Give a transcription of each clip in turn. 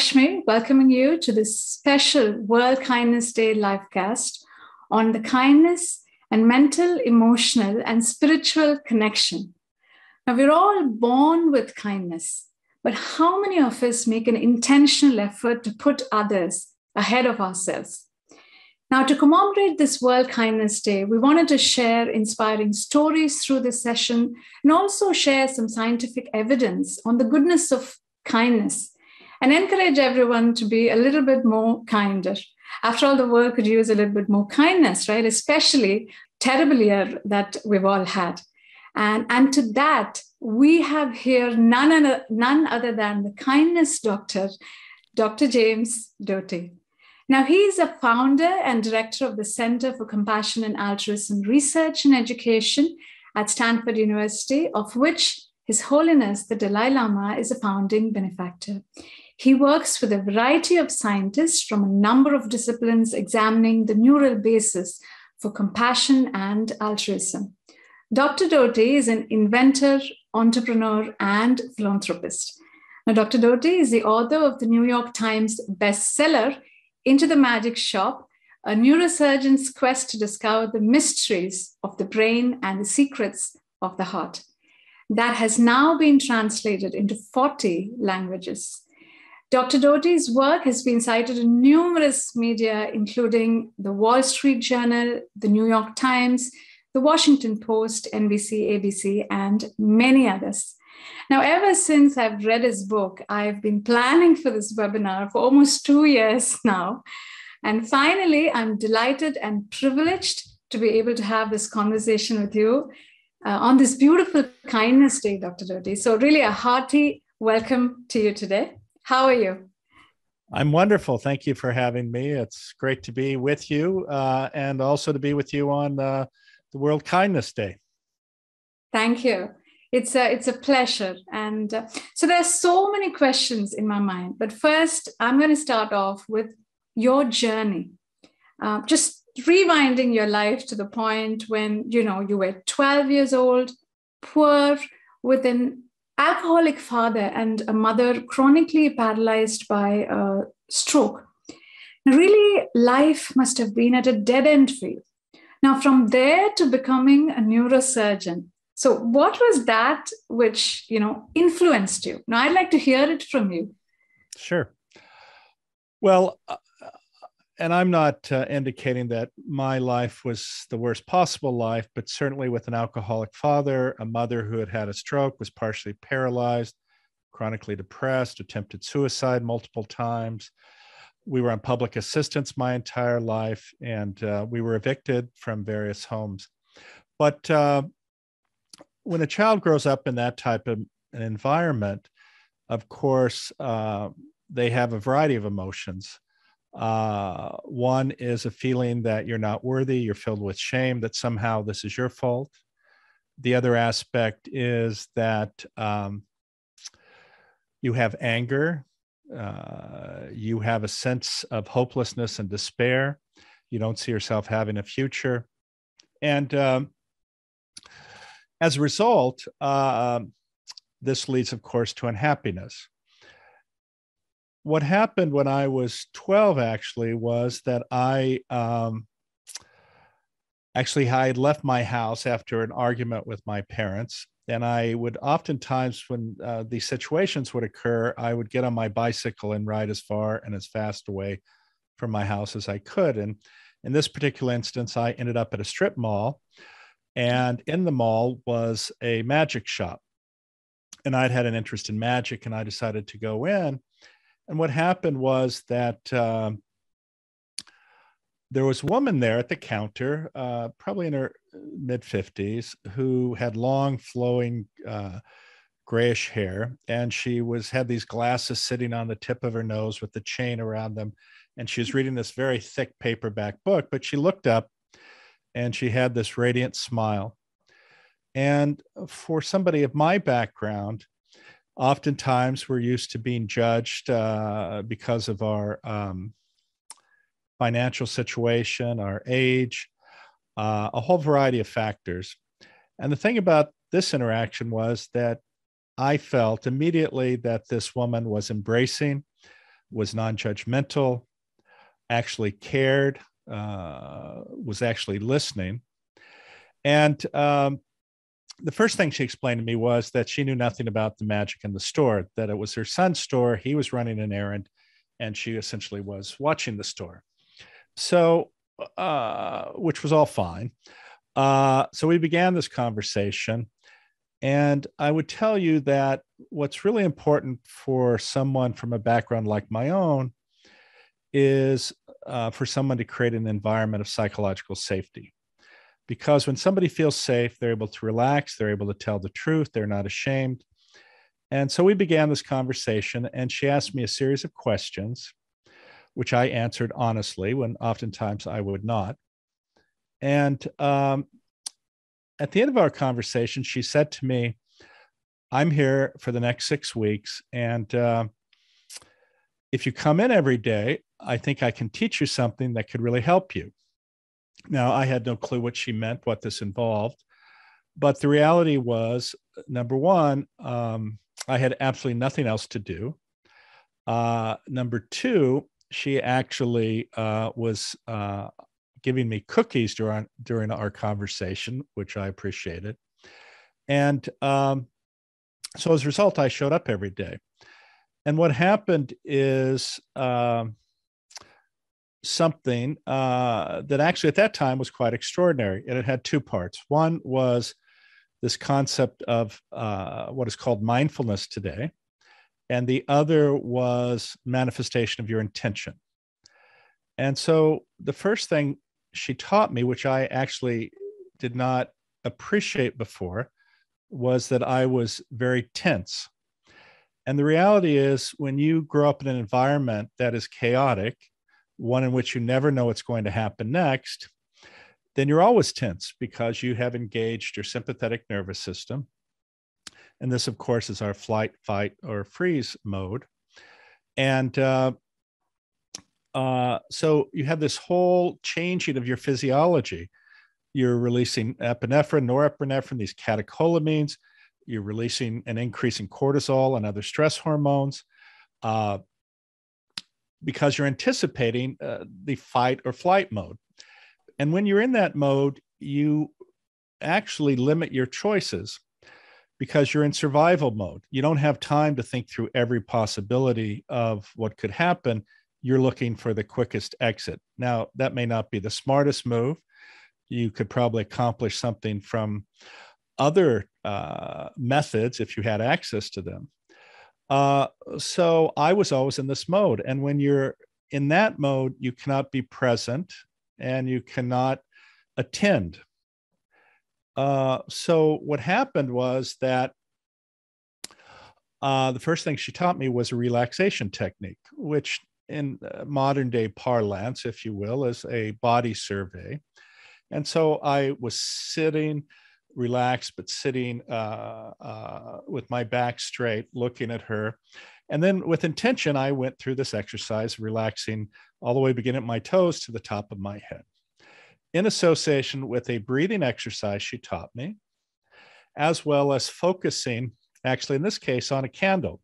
Lakshmi, welcoming you to this special World Kindness Day livecast on the kindness and mental, emotional, and spiritual connection. Now, we're all born with kindness, but how many of us make an intentional effort to put others ahead of ourselves? Now, to commemorate this World Kindness Day, we wanted to share inspiring stories through this session and also share some scientific evidence on the goodness of kindness and encourage everyone to be a little bit more kinder. After all, the world could use a little bit more kindness, right? Especially terrible year that we've all had. And, and to that, we have here none other, none other than the kindness doctor, Dr. James Doty. Now, he is a founder and director of the Center for Compassion and Altruism Research and Education at Stanford University, of which His Holiness the Dalai Lama is a founding benefactor. He works with a variety of scientists from a number of disciplines examining the neural basis for compassion and altruism. Dr. Doty is an inventor, entrepreneur, and philanthropist. Now, Dr. Doty is the author of the New York Times bestseller, Into the Magic Shop, a neurosurgeon's quest to discover the mysteries of the brain and the secrets of the heart. That has now been translated into 40 languages. Dr. Doty's work has been cited in numerous media, including the Wall Street Journal, the New York Times, the Washington Post, NBC, ABC, and many others. Now, ever since I've read his book, I've been planning for this webinar for almost two years now. And finally, I'm delighted and privileged to be able to have this conversation with you uh, on this beautiful kindness day, Dr. Doty. So, really, a hearty welcome to you today. How are you? I'm wonderful. Thank you for having me. It's great to be with you uh, and also to be with you on uh, the World Kindness Day. Thank you. It's a, it's a pleasure. And uh, so there's so many questions in my mind. But first, I'm going to start off with your journey. Uh, just rewinding your life to the point when, you know, you were 12 years old, poor, with an alcoholic father and a mother chronically paralyzed by a stroke. Really, life must have been at a dead end for you. Now, from there to becoming a neurosurgeon. So, what was that which you know influenced you? Now, I'd like to hear it from you. Sure. Well, uh, and I'm not uh, indicating that my life was the worst possible life, but certainly with an alcoholic father, a mother who had had a stroke, was partially paralyzed, chronically depressed, attempted suicide multiple times. We were on public assistance my entire life, and uh, we were evicted from various homes. But uh, when a child grows up in that type of an environment, of course, uh, they have a variety of emotions uh, one is a feeling that you're not worthy, you're filled with shame, that somehow this is your fault. The other aspect is that um, you have anger, uh, you have a sense of hopelessness and despair, you don't see yourself having a future. And um, as a result, uh, this leads, of course, to unhappiness what happened when I was 12 actually was that I um, actually I had left my house after an argument with my parents. And I would oftentimes, when uh, these situations would occur, I would get on my bicycle and ride as far and as fast away from my house as I could. And in this particular instance, I ended up at a strip mall. And in the mall was a magic shop. And I'd had an interest in magic, and I decided to go in and what happened was that um, there was a woman there at the counter, uh, probably in her mid 50s, who had long flowing uh, grayish hair. And she was had these glasses sitting on the tip of her nose with the chain around them. And she was reading this very thick paperback book, but she looked up and she had this radiant smile. And for somebody of my background, oftentimes we're used to being judged uh, because of our um, financial situation, our age, uh, a whole variety of factors. And the thing about this interaction was that I felt immediately that this woman was embracing, was non judgmental, actually cared, uh, was actually listening. And um, the first thing she explained to me was that she knew nothing about the magic in the store, that it was her son's store. He was running an errand, and she essentially was watching the store. So, uh, which was all fine. Uh, so we began this conversation. And I would tell you that what's really important for someone from a background like my own is uh, for someone to create an environment of psychological safety. Because when somebody feels safe, they're able to relax, they're able to tell the truth, they're not ashamed. And so we began this conversation, and she asked me a series of questions, which I answered honestly, when oftentimes I would not. And um, at the end of our conversation, she said to me, I'm here for the next six weeks. And uh, if you come in every day, I think I can teach you something that could really help you. Now, I had no clue what she meant, what this involved. But the reality was number one, um, I had absolutely nothing else to do. Uh, number two, she actually uh, was uh, giving me cookies during during our conversation, which I appreciated. And um, so as a result, I showed up every day. And what happened is um, something uh, that actually at that time was quite extraordinary. And it had two parts. One was this concept of uh, what is called mindfulness today, and the other was manifestation of your intention. And so the first thing she taught me, which I actually did not appreciate before, was that I was very tense. And the reality is, when you grow up in an environment that is chaotic, one in which you never know what's going to happen next, then you're always tense because you have engaged your sympathetic nervous system. And this, of course, is our flight, fight, or freeze mode. And uh, uh, so you have this whole changing of your physiology. You're releasing epinephrine, norepinephrine, these catecholamines. You're releasing an increase in cortisol and other stress hormones uh, because you're anticipating uh, the fight or flight mode. And when you're in that mode, you actually limit your choices because you're in survival mode. You don't have time to think through every possibility of what could happen you're looking for the quickest exit. Now, that may not be the smartest move. You could probably accomplish something from other uh, methods if you had access to them. Uh, so I was always in this mode. And when you're in that mode, you cannot be present and you cannot attend. Uh, so what happened was that uh, the first thing she taught me was a relaxation technique, which in uh, modern day parlance, if you will, is a body survey. And so I was sitting, relaxed, but sitting uh, uh, with my back straight, looking at her. And then with intention, I went through this exercise, relaxing all the way beginning at my toes to the top of my head. In association with a breathing exercise she taught me, as well as focusing, actually in this case, on a candle.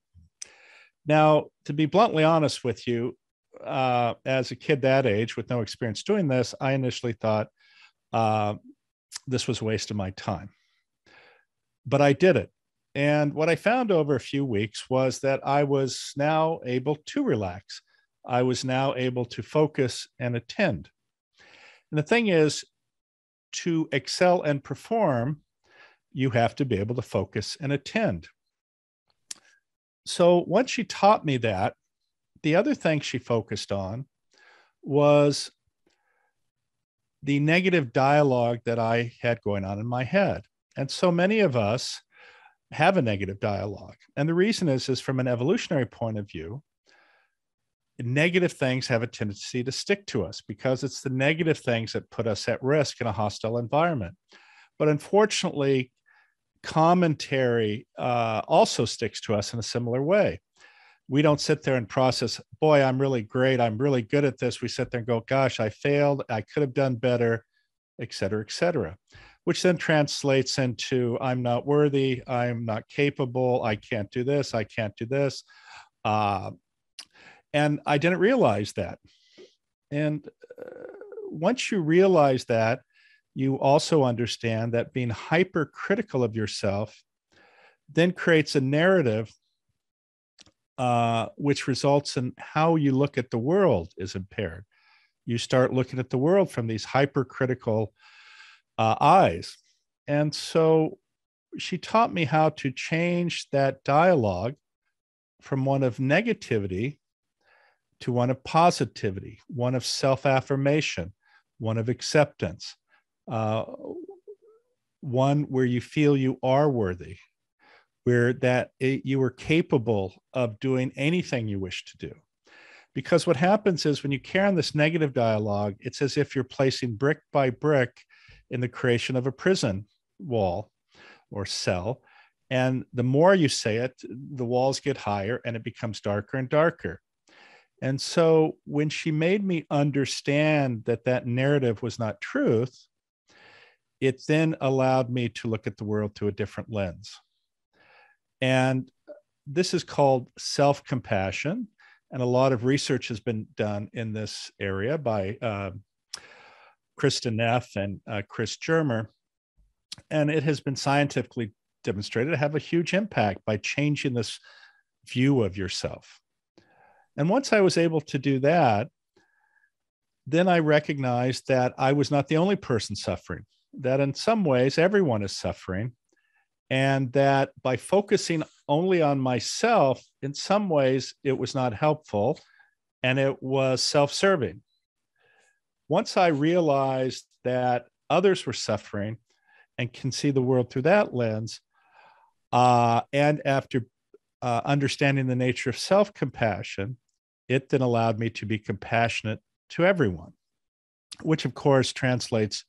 Now, to be bluntly honest with you, uh, as a kid that age with no experience doing this, I initially thought uh, this was a waste of my time. But I did it. And what I found over a few weeks was that I was now able to relax. I was now able to focus and attend. And the thing is, to excel and perform, you have to be able to focus and attend so once she taught me that, the other thing she focused on was the negative dialogue that I had going on in my head. And so many of us have a negative dialogue. And the reason is, is from an evolutionary point of view, negative things have a tendency to stick to us because it's the negative things that put us at risk in a hostile environment. But unfortunately, commentary uh, also sticks to us in a similar way. We don't sit there and process, boy, I'm really great. I'm really good at this. We sit there and go, gosh, I failed. I could have done better, et cetera, et cetera, which then translates into I'm not worthy. I'm not capable. I can't do this. I can't do this. Uh, And I didn't realize that. And uh, once you realize that, you also understand that being hypercritical of yourself then creates a narrative uh, which results in how you look at the world is impaired. You start looking at the world from these hypercritical uh, eyes. And so she taught me how to change that dialogue from one of negativity to one of positivity, one of self affirmation, one of acceptance, uh, one where you feel you are worthy, where that it, you were capable of doing anything you wish to do. Because what happens is when you carry on this negative dialogue, it's as if you're placing brick by brick in the creation of a prison wall or cell. And the more you say it, the walls get higher and it becomes darker and darker. And so when she made me understand that that narrative was not truth, it then allowed me to look at the world through a different lens. And this is called self compassion. And a lot of research has been done in this area by uh, Kristin Neff and uh, Chris Germer. And it has been scientifically demonstrated to have a huge impact by changing this view of yourself. And once I was able to do that, then I recognized that I was not the only person suffering, that in some ways everyone is suffering. And that by focusing only on myself, in some ways it was not helpful and it was self serving. Once I realized that others were suffering and can see the world through that lens, uh, and after uh, understanding the nature of self compassion, it then allowed me to be compassionate to everyone, which of course translates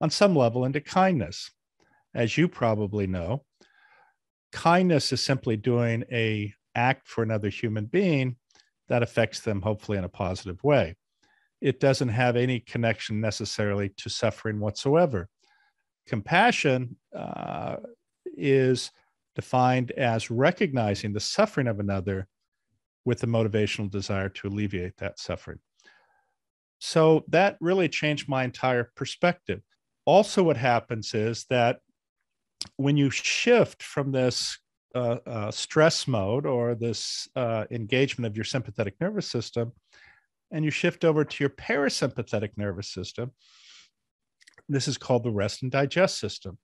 on some level into kindness. As you probably know, kindness is simply doing a act for another human being that affects them hopefully in a positive way. It doesn't have any connection necessarily to suffering whatsoever. Compassion uh, is defined as recognizing the suffering of another with the motivational desire to alleviate that suffering. So that really changed my entire perspective. Also, what happens is that when you shift from this uh, uh, stress mode or this uh, engagement of your sympathetic nervous system, and you shift over to your parasympathetic nervous system, this is called the rest and digest system.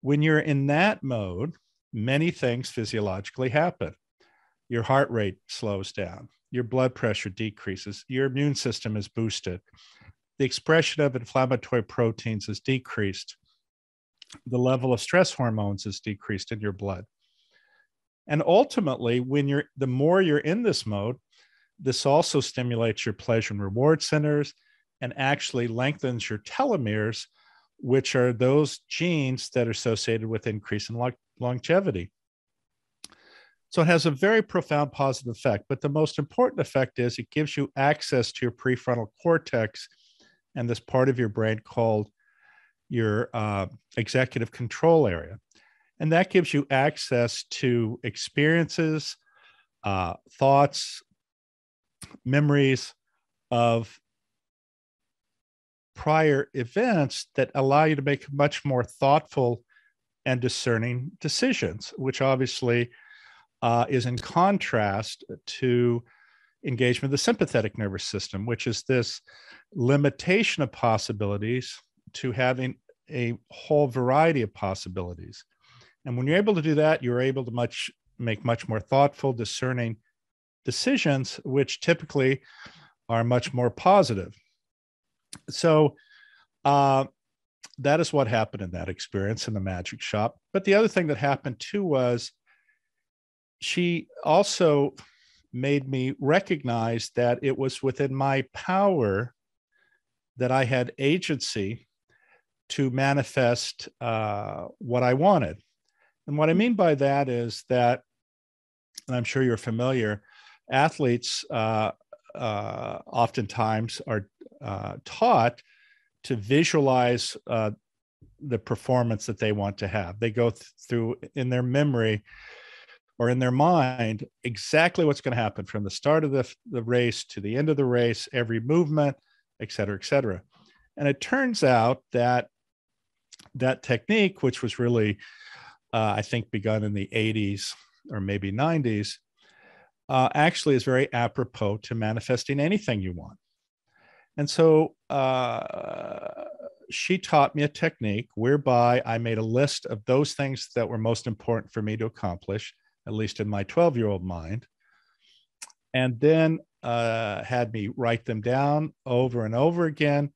When you're in that mode, many things physiologically happen. Your heart rate slows down, your blood pressure decreases, your immune system is boosted, the expression of inflammatory proteins is decreased, the level of stress hormones is decreased in your blood. And ultimately, when you're the more you're in this mode, this also stimulates your pleasure and reward centers and actually lengthens your telomeres, which are those genes that are associated with increase in longevity. So it has a very profound positive effect. But the most important effect is it gives you access to your prefrontal cortex and this part of your brain called your uh, executive control area. And that gives you access to experiences, uh, thoughts, memories of prior events that allow you to make much more thoughtful and discerning decisions, which obviously uh, is in contrast to engagement of the sympathetic nervous system, which is this limitation of possibilities to having a whole variety of possibilities. And when you're able to do that, you're able to much make much more thoughtful, discerning decisions, which typically are much more positive. So uh, that is what happened in that experience in the magic shop. But the other thing that happened too was she also made me recognize that it was within my power that I had agency to manifest uh, what I wanted. And what I mean by that is that, and I'm sure you're familiar, athletes uh, uh, oftentimes are uh, taught to visualize uh, the performance that they want to have. They go th- through in their memory or in their mind exactly what's going to happen from the start of the, the race to the end of the race, every movement, et cetera, et cetera. And it turns out that that technique, which was really, uh, I think, begun in the 80s or maybe 90s, uh, actually is very apropos to manifesting anything you want. And so uh, she taught me a technique whereby I made a list of those things that were most important for me to accomplish, at least in my 12 year old mind, and then uh, had me write them down over and over again,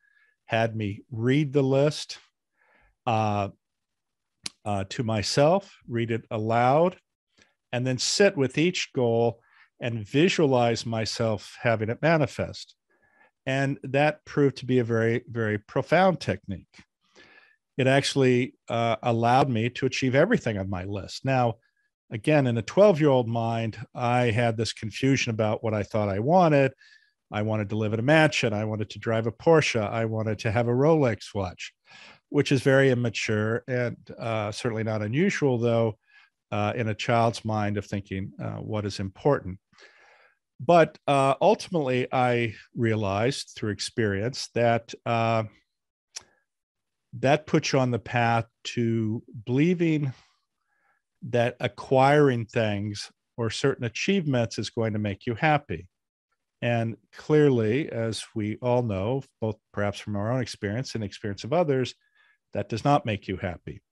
had me read the list uh, uh, to myself, read it aloud, and then sit with each goal and visualize myself having it manifest. And that proved to be a very, very profound technique. It actually uh, allowed me to achieve everything on my list. Now, again, in a 12 year old mind, I had this confusion about what I thought I wanted. I wanted to live in a mansion. I wanted to drive a Porsche. I wanted to have a Rolex watch, which is very immature and uh, certainly not unusual, though, uh, in a child's mind of thinking uh, what is important. But uh, ultimately, I realized through experience that uh, that puts you on the path to believing that acquiring things or certain achievements is going to make you happy. And clearly, as we all know, both perhaps from our own experience and experience of others, that does not make you happy.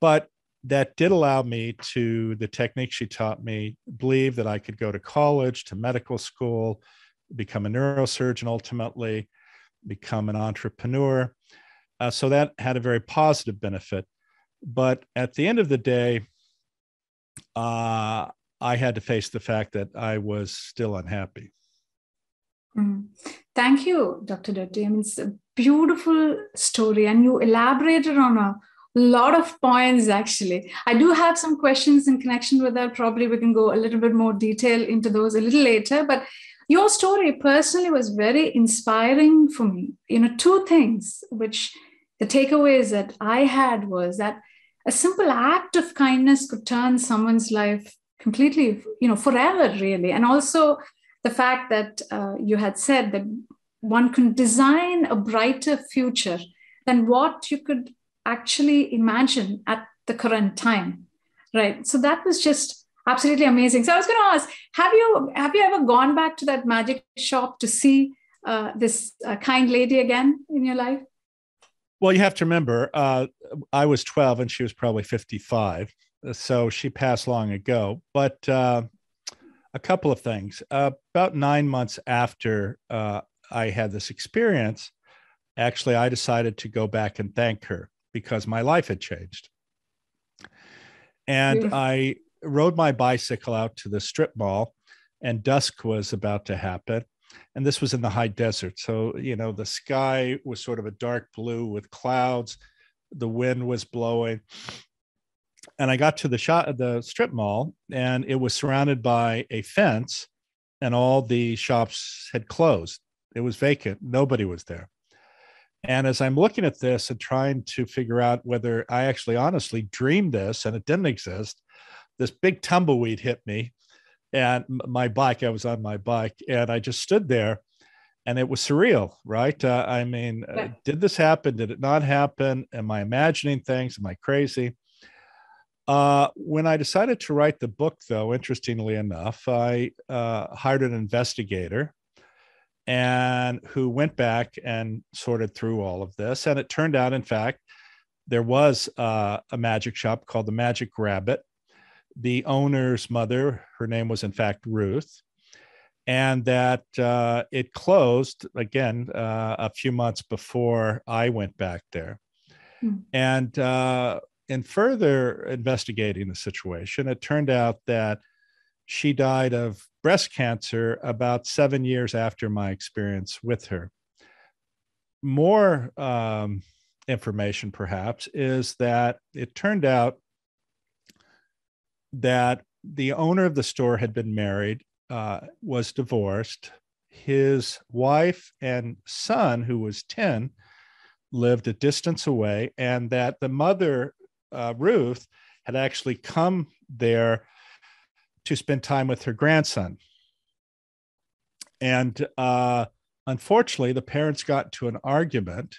But that did allow me to the technique she taught me believe that i could go to college to medical school become a neurosurgeon ultimately become an entrepreneur uh, so that had a very positive benefit but at the end of the day uh, i had to face the fact that i was still unhappy mm. thank you dr Doty. I mean, it's a beautiful story and you elaborated on a lot of points actually. I do have some questions in connection with that. Probably we can go a little bit more detail into those a little later but your story personally was very inspiring for me. You know two things which the takeaways that i had was that a simple act of kindness could turn someone's life completely you know forever really. And also the fact that uh, you had said that one can design a brighter future than what you could actually imagine at the current time right? So that was just absolutely amazing. So i was going to ask have you have you ever gone back to that magic shop to see uh, this uh, kind lady again in your life? Well you have to remember uh, i was 12 and she was probably 55 so she passed long ago. But uh, a couple of things. About nine months after uh, i had this experience actually i decided to go back and thank her because my life had changed. And I rode my bicycle out to the strip mall, and dusk was about to happen. And this was in the high desert. So, you know, the sky was sort of a dark blue with clouds, the wind was blowing. And I got to the shot the strip mall, and it was surrounded by a fence, and all the shops had closed. It was vacant. Nobody was there. And as I'm looking at this and trying to figure out whether I actually honestly dreamed this and it didn't exist, this big tumbleweed hit me and my bike, I was on my bike and I just stood there and it was surreal, right? Uh, I mean, uh, did this happen? Did it not happen? Am I imagining things? Am I crazy? Uh, when I decided to write the book, though, interestingly enough, I uh, hired an investigator and who went back and sorted through all of this. And it turned out, in fact, there was uh, a magic shop called the Magic Rabbit. The owner's mother, her name was in fact Ruth, and that uh, it closed again uh, a few months before I went back there. Mm. And uh, in further investigating the situation, it turned out that she died of breast cancer about seven years after my experience with her. More um, information, perhaps, is that it turned out that the owner of the store had been married, uh, was divorced. His wife and son, who was 10, lived a distance away, and that the mother, uh, Ruth, had actually come there to spend time with her grandson. And uh, unfortunately, the parents got to an argument,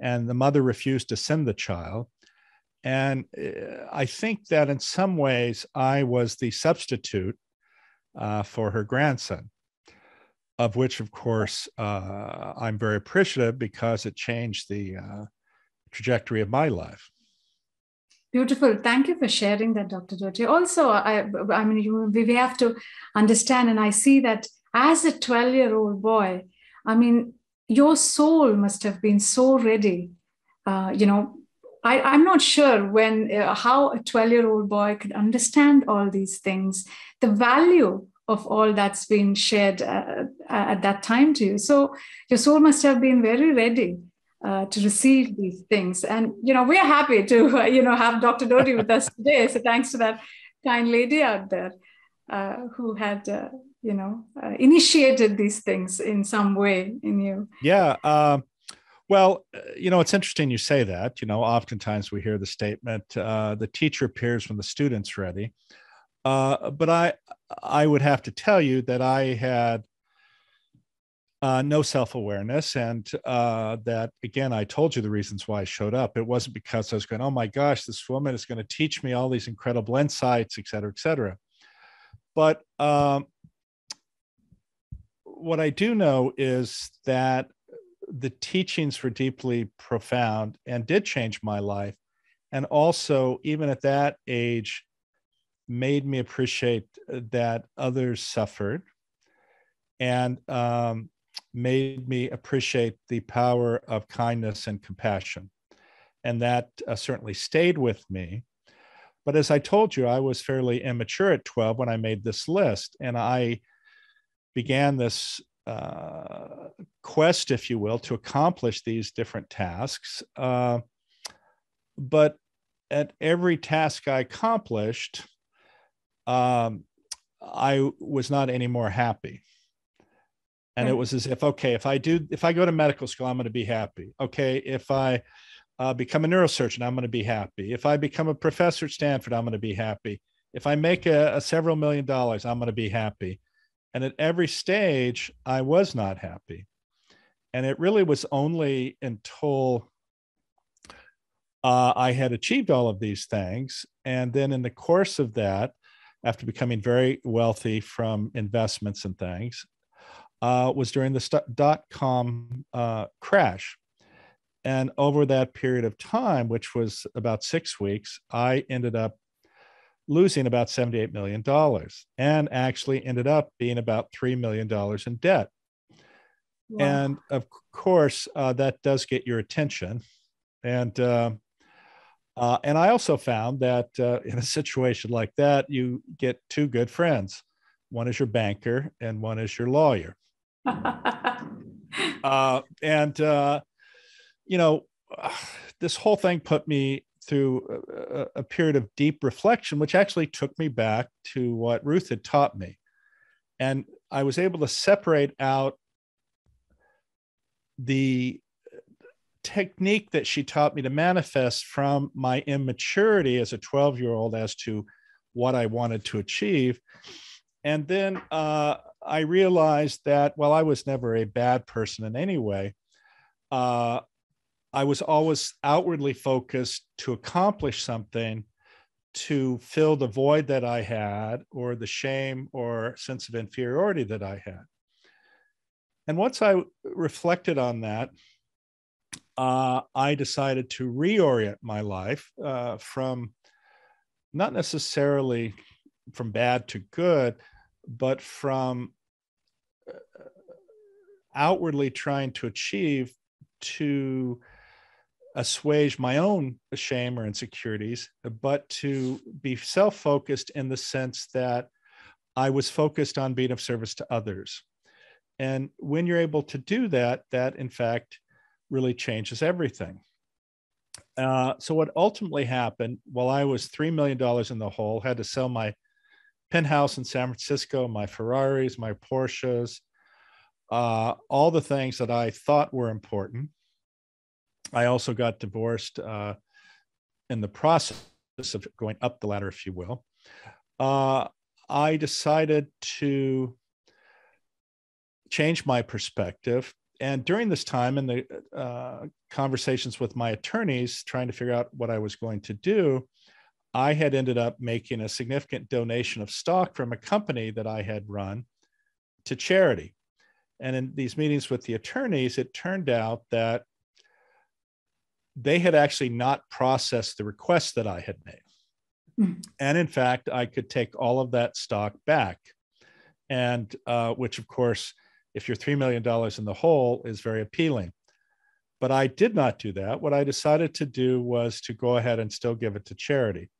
and the mother refused to send the child. And uh, I think that in some ways, I was the substitute uh, for her grandson, of which, of course, uh, I'm very appreciative because it changed the uh, trajectory of my life. Beautiful. Thank you for sharing that, Dr. Doty. Also, I, I mean, you, we have to understand, and I see that as a 12 year old boy, I mean, your soul must have been so ready. Uh, you know, I, I'm not sure when uh, how a 12 year old boy could understand all these things, the value of all that's been shared uh, at that time to you. So your soul must have been very ready uh, to receive these things. And you know, we are happy to uh, you know have Dr. Doty with us today. So thanks to that kind lady out there uh, who had uh, you know uh, initiated these things in some way in you. Yeah. Um, well, uh, you know, it's interesting you say that. You know, oftentimes we hear the statement, "The teacher appears when the student's ready." but I, I would have to tell you that I had uh, no self awareness. And uh, that, again, I told you the reasons why I showed up. It wasn't because I was going, oh my gosh, this woman is going to teach me all these incredible insights, et cetera, et cetera. But um, what I do know is that the teachings were deeply profound and did change my life. And also, even at that age, made me appreciate that others suffered and um, made me appreciate the power of kindness and compassion. And that uh, certainly stayed with me. But as I told you, I was fairly immature at 12 when I made this list. And I began this uh, quest, if you will, to accomplish these different tasks. Uh, but at every task I accomplished, um, I was not any more happy and it was as if okay if i do if i go to medical school i'm going to be happy. Okay if i uh, become a neurosurgeon i'm going to be happy. If i become a professor at stanford i'm going to be happy. If i make a, a several million dollars i'm going to be happy. And at every stage i was not happy. And it really was only until uh, i had achieved all of these things. And then in the course of that after becoming very wealthy from investments and things uh, was during the st- dot com uh, crash. And over that period of time, which was about six weeks, I ended up losing about $78 million and actually ended up being about $3 million in debt. Wow. And of course, uh, that does get your attention. And uh, uh, and I also found that uh, in a situation like that, you get two good friends. One is your banker, and one is your lawyer. uh, and uh, you know, this whole thing put me through a, a, period of deep reflection, which actually took me back to what Ruth had taught me, and I was able to separate out the technique that she taught me to manifest from my immaturity as a 12 year old as to what I wanted to achieve. And then uh, I realized that, well, I was never a bad person in any way. Uh, I was always outwardly focused to accomplish something to fill the void that I had, or the shame or sense of inferiority that I had. And once I reflected on that, uh, I decided to reorient my life uh, from not necessarily from bad to good, but from uh, outwardly trying to achieve to assuage my own shame or insecurities, but to be self focused in the sense that I was focused on being of service to others. And when you're able to do that, that in fact really changes everything. Uh, so, what ultimately happened while I was $3 million in the hole, had to sell my penthouse in San Francisco, my Ferraris, my Porsches, uh, all the things that I thought were important. I also got divorced uh, in the process of going up the ladder, if you will. Uh, I decided to change my perspective. And during this time, in the uh, conversations with my attorneys, trying to figure out what I was going to do, I had ended up making a significant donation of stock from a company that I had run to charity. And in these meetings with the attorneys, it turned out that they had actually not processed the request that I had made. Mm. And in fact, I could take all of that stock back. And uh, which, of course, if you're $3 million in the hole, is very appealing. But I did not do that. What I decided to do was to go ahead and still give it to charity.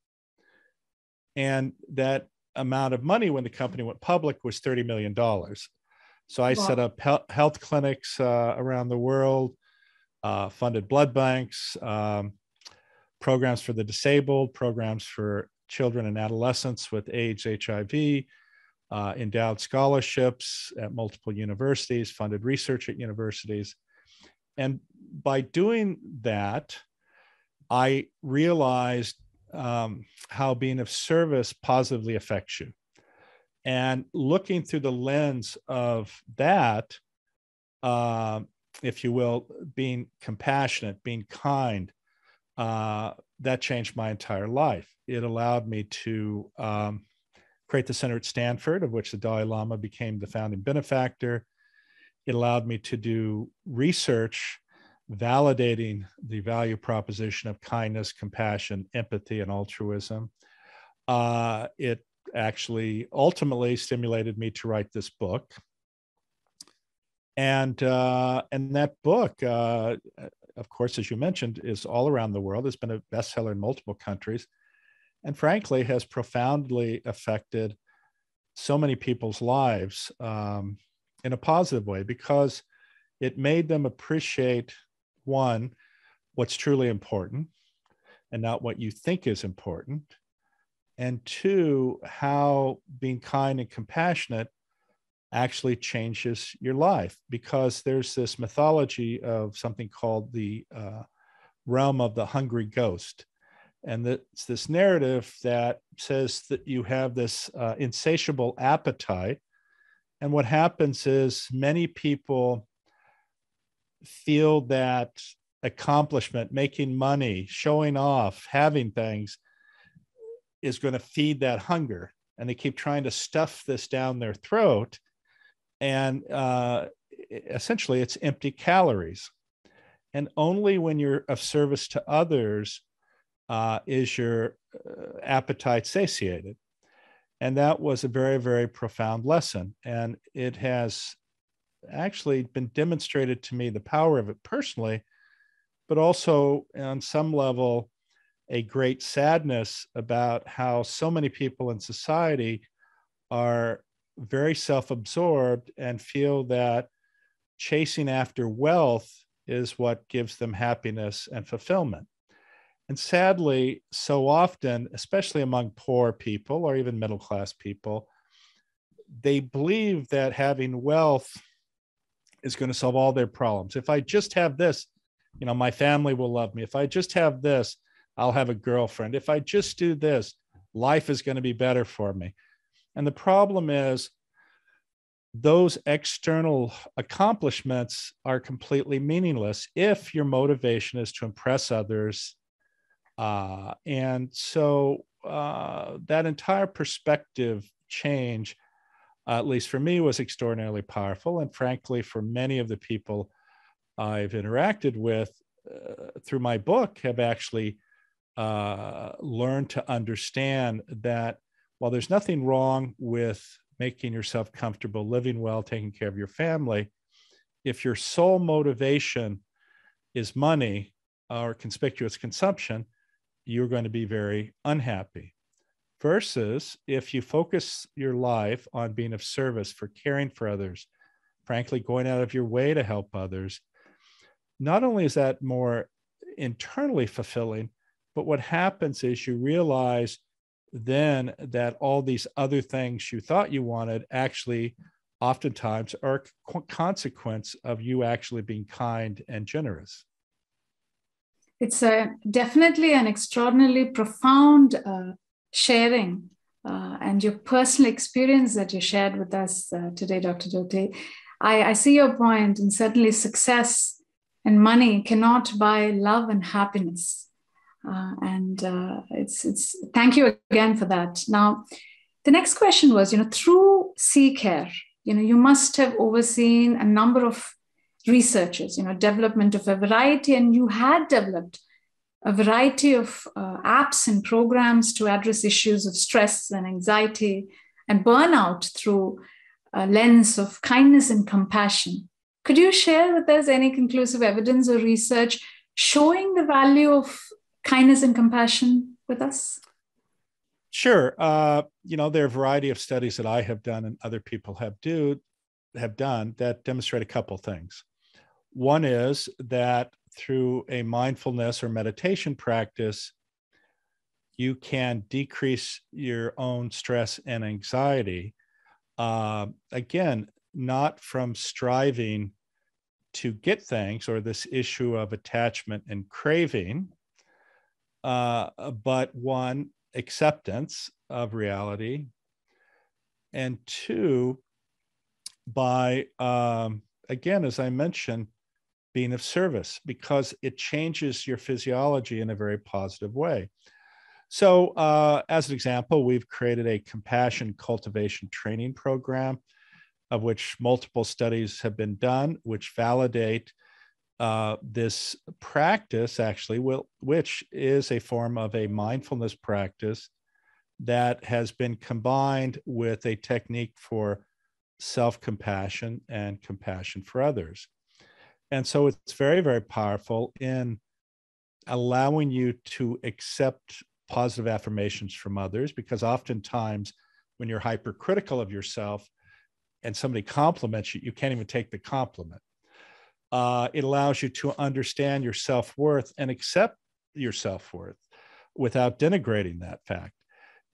And that amount of money when the company went public was $30 million. So I wow. set up health clinics uh, around the world, uh, funded blood banks, um, programs for the disabled, programs for children and adolescents with AIDS, HIV, uh, endowed scholarships at multiple universities, funded research at universities. And by doing that, I realized um, how being of service positively affects you. And looking through the lens of that, uh, if you will, being compassionate, being kind, uh, that changed my entire life. It allowed me to um, create the center at Stanford, of which the Dalai Lama became the founding benefactor. It allowed me to do research validating the value proposition of kindness, compassion, empathy, and altruism. Uh, it actually ultimately stimulated me to write this book. And, uh, and that book, uh, of course, as you mentioned, is all around the world. It's been a bestseller in multiple countries and frankly has profoundly affected so many people's lives um, in a positive way because it made them appreciate one, what's truly important and not what you think is important. And two, how being kind and compassionate actually changes your life because there's this mythology of something called the uh, realm of the hungry ghost. And it's this narrative that says that you have this uh, insatiable appetite. And what happens is many people feel that accomplishment, making money, showing off, having things is going to feed that hunger. And they keep trying to stuff this down their throat. And uh, essentially, it's empty calories. And only when you're of service to others uh, is your uh, appetite satiated. And that was a very, very profound lesson. And it has actually been demonstrated to me the power of it personally, but also on some level, a great sadness about how so many people in society are very self absorbed and feel that chasing after wealth is what gives them happiness and fulfillment. And sadly, so often, especially among poor people or even middle class people, they believe that having wealth is going to solve all their problems. If I just have this, you know, my family will love me. If I just have this, I'll have a girlfriend. If I just do this, life is going to be better for me. And the problem is, those external accomplishments are completely meaningless if your motivation is to impress others. Uh, and so uh, that entire perspective change at least for me, was extraordinarily powerful. And frankly, for many of the people I've interacted with uh, through my book, have actually uh, learned to understand that while there's nothing wrong with making yourself comfortable, living well, taking care of your family, if your sole motivation is money or conspicuous consumption, you're going to be very unhappy versus if you focus your life on being of service for caring for others frankly going out of your way to help others not only is that more internally fulfilling but what happens is you realize then that all these other things you thought you wanted actually oftentimes are a consequence of you actually being kind and generous. It's a definitely an extraordinarily profound uh, sharing uh, and your personal experience that you shared with us uh, today, Dr. Doty. I, I see your point, and certainly success and money cannot buy love and happiness. Uh, and uh, it's it's thank you again for that. Now, the next question was, you know, through CCARE, you know, you must have overseen a number of researchers, you know, development of a variety, and you had developed a variety of uh, apps and programs to address issues of stress and anxiety and burnout through a lens of kindness and compassion. Could you share with us any conclusive evidence or research showing the value of kindness and compassion with us? Sure. Uh, you know, there are a variety of studies that I have done and other people have do have done that demonstrate a couple things. One is that through a mindfulness or meditation practice, you can decrease your own stress and anxiety. Uh, again, not from striving to get things or this issue of attachment and craving, uh, but one, acceptance of reality, and two, by, um, again, as I mentioned, being of service because it changes your physiology in a very positive way. So, uh, as an example, we've created a compassion cultivation training program, of which multiple studies have been done, which validate uh, this practice, actually, will, which is a form of a mindfulness practice that has been combined with a technique for self compassion and compassion for others. And so it's very, very powerful in allowing you to accept positive affirmations from others because oftentimes when you're hypercritical of yourself and somebody compliments you, you can't even take the compliment. Uh, it allows you to understand your self worth and accept your self worth without denigrating that fact.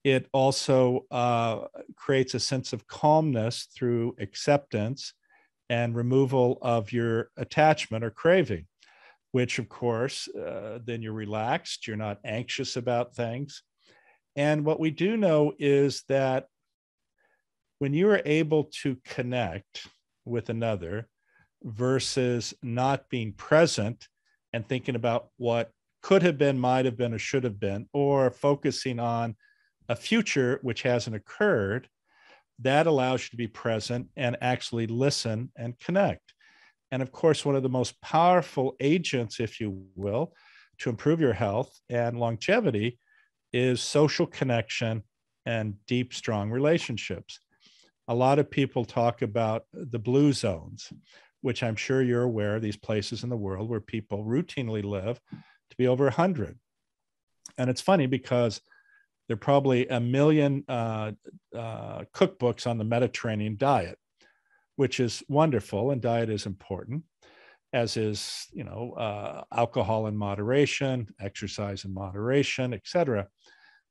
It also uh, creates a sense of calmness through acceptance and removal of your attachment or craving, which, of course, uh, then you're relaxed, you're not anxious about things. And what we do know is that when you are able to connect with another versus not being present and thinking about what could have been, might have been, or should have been, or focusing on a future which hasn't occurred, that allows you to be present and actually listen and connect. And of course, one of the most powerful agents, if you will, to improve your health and longevity is social connection and deep, strong relationships. A lot of people talk about the blue zones, which I'm sure you're aware of these places in the world where people routinely live to be over 100. And it's funny because there are probably a million uh, uh, cookbooks on the Mediterranean diet, which is wonderful, and diet is important, as is you know uh, alcohol in moderation, exercise in moderation, etc.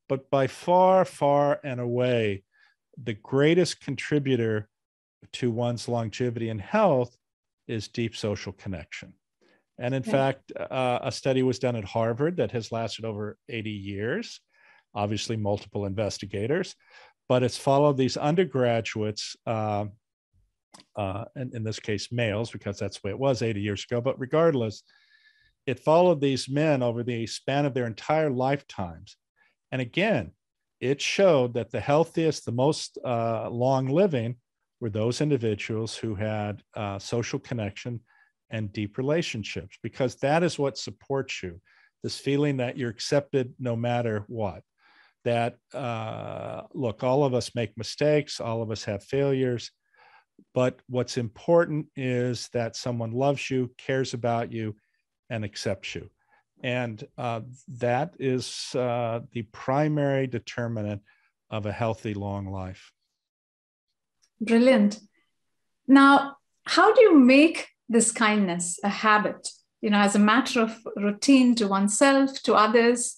But by far, far and away, the greatest contributor to one's longevity and health is deep social connection. And in fact, uh, a study was done at Harvard that has lasted over 80 years obviously multiple investigators, but it's followed these undergraduates, uh, uh, in, in this case, males, because that's the way it was 80 years ago. But regardless, it followed these men over the span of their entire lifetimes. And again, it showed that the healthiest, the most uh, long living were those individuals who had uh, social connection and deep relationships, because that is what supports you this feeling that you're accepted no matter what that uh, look, all of us make mistakes, all of us have failures, but what's important is that someone loves you, cares about you, and accepts you. And uh, that is uh, the primary determinant of a healthy, long life. Brilliant. Now, how do you make this kindness a habit? You know, as a matter of routine to oneself, to others,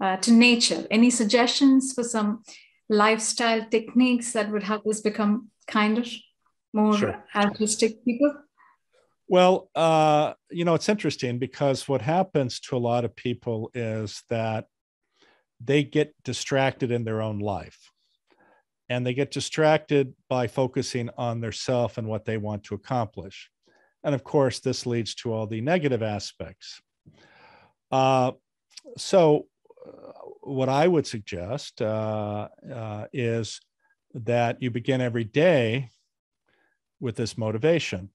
uh, to nature. Any suggestions for some lifestyle techniques that would help us become kinder, more sure. altruistic people? Well, uh, you know, it's interesting because what happens to a lot of people is that they get distracted in their own life. and they get distracted by focusing on their self and what they want to accomplish. And of course, this leads to all the negative aspects. Uh, so, what I would suggest uh, uh, is that you begin every day with this motivation.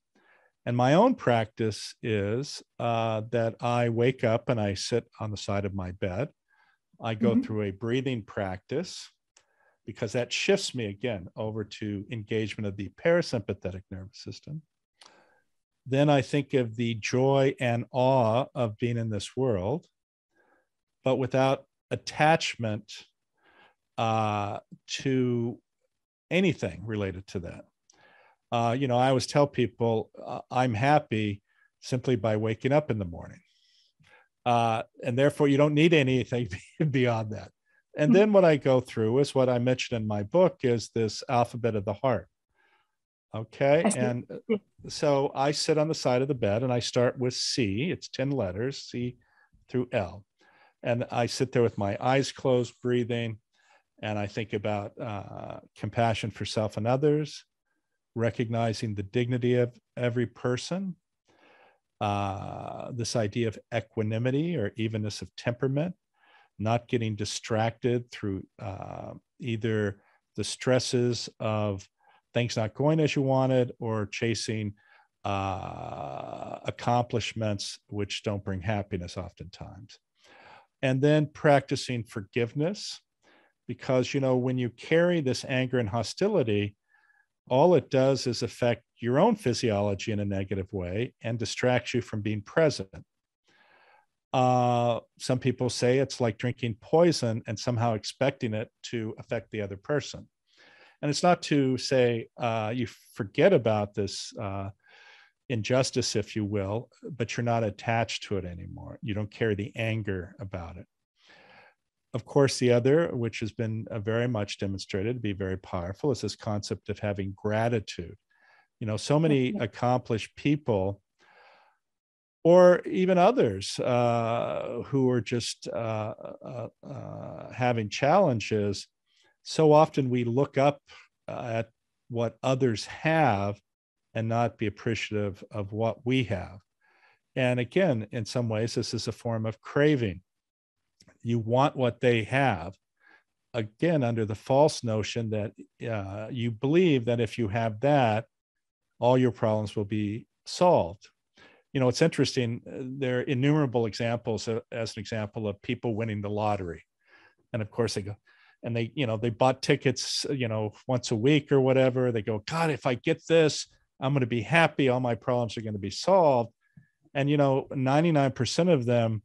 And my own practice is uh, that I wake up and I sit on the side of my bed. I go mm-hmm. through a breathing practice because that shifts me again over to engagement of the parasympathetic nervous system. Then I think of the joy and awe of being in this world, but without attachment uh, to anything related to that. Uh, you know, I always tell people uh, I'm happy simply by waking up in the morning. Uh, and therefore, you don't need anything beyond that. And then what I go through is what I mentioned in my book is this alphabet of the heart. Okay. And uh, so I sit on the side of the bed and I start with C. It's 10 letters, C through L. And I sit there with my eyes closed, breathing. And I think about uh, compassion for self and others, recognizing the dignity of every person, uh, this idea of equanimity or evenness of temperament, not getting distracted through uh, either the stresses of things not going as you wanted or chasing uh, accomplishments which don't bring happiness oftentimes. And then practicing forgiveness, because, you know, when you carry this anger and hostility, all it does is affect your own physiology in a negative way and distracts you from being present. Uh, some people say it's like drinking poison and somehow expecting it to affect the other person. And it's not to say uh, you forget about this uh, injustice, if you will, but you're not attached to it anymore. You don't carry the anger about it of course, the other, which has been uh, very much demonstrated to be very powerful, is this concept of having gratitude. You know, so many accomplished people, or even others uh, who are just uh, uh, uh having challenges, so often we look up uh, at what others have and not be appreciative of what we have. And again, in some ways, this is a form of craving. You want what they have again under the false notion that uh, you believe that if you have that all your problems will be solved. You know it's interesting uh, there are innumerable examples uh, as an example of people winning the lottery. And of course they go and they you know they bought tickets you know once a week or whatever. They go god if i get this i'm going to be happy all my problems are going to be solved and you know 99% of them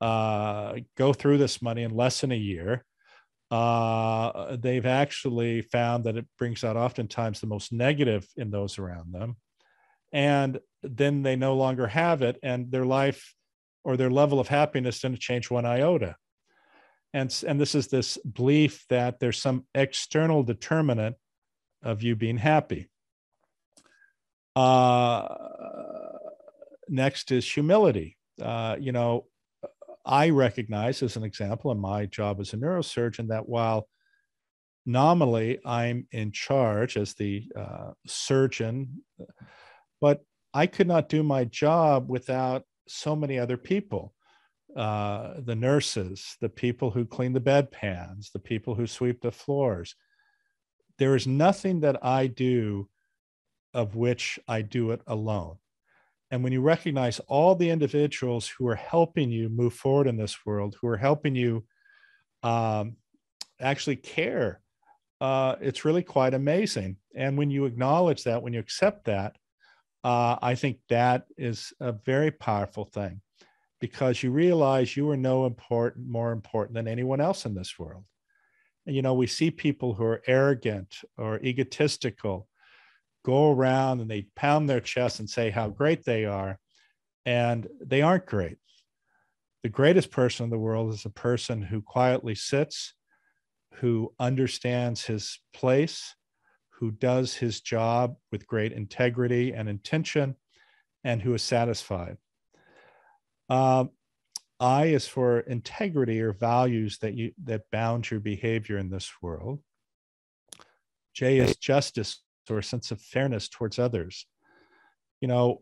uh, go through this money in less than a year. Uh, they've actually found that it brings out oftentimes the most negative in those around them. And then they no longer have it, and their life or their level of happiness didn't change one iota. And, and this is this belief that there's some external determinant of you being happy. Uh, next is humility. Uh, you know, I recognize as an example in my job as a neurosurgeon that while nominally I'm in charge as the uh, surgeon, but I could not do my job without so many other people. Uh, the nurses, the people who clean the bedpans, the people who sweep the floors. There is nothing that I do of which I do it alone. And when you recognize all the individuals who are helping you move forward in this world, who are helping you um, actually care, uh, it's really quite amazing. And when you acknowledge that, when you accept that, uh, I think that is a very powerful thing because you realize you are no important, more important than anyone else in this world. And, you know, we see people who are arrogant or egotistical go around and they pound their chest and say how great they are. And they aren't great. The greatest person in the world is a person who quietly sits, who understands his place, who does his job with great integrity and intention, and who is satisfied. Uh, I is for integrity or values that you that bound your behavior in this world. J is justice or a sense of fairness towards others. You know,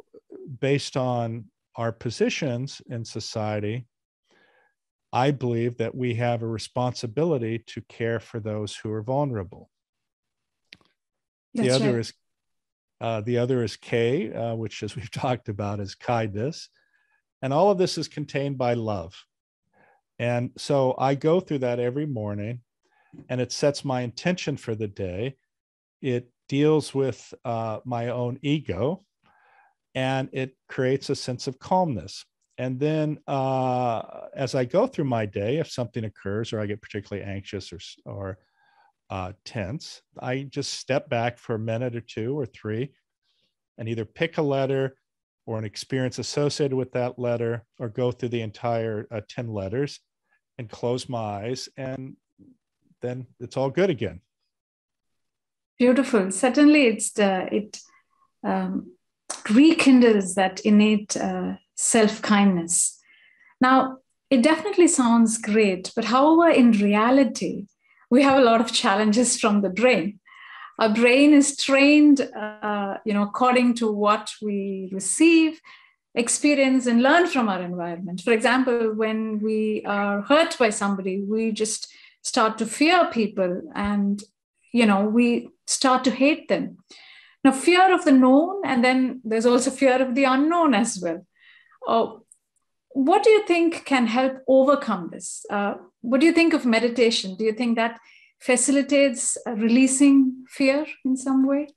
based on our positions in society, I believe that we have a responsibility to care for those who are vulnerable. That's the other right. is uh, the other is K, uh, which, as we've talked about, is kindness, and all of this is contained by love. And so I go through that every morning, and it sets my intention for the day. It deals with uh, my own ego, and it creates a sense of calmness. And then uh, as I go through my day, if something occurs or I get particularly anxious or, or uh, tense, I just step back for a minute or two or three and either pick a letter or an experience associated with that letter or go through the entire uh, 10 letters and close my eyes and then it's all good again beautiful certainly it's the it um, rekindles that innate uh, self kindness. Now, it definitely sounds great, but however, in reality, we have a lot of challenges from the brain. Our brain is trained, uh, you know, according to what we receive, experience, and learn from our environment. For example, when we are hurt by somebody, we just start to fear people, and you know, we start to hate them. Now, fear of the known, and then there's also fear of the unknown as well. Uh, what do you think can help overcome this? Uh, what do you think of meditation? Do you think that facilitates uh, releasing fear in some way?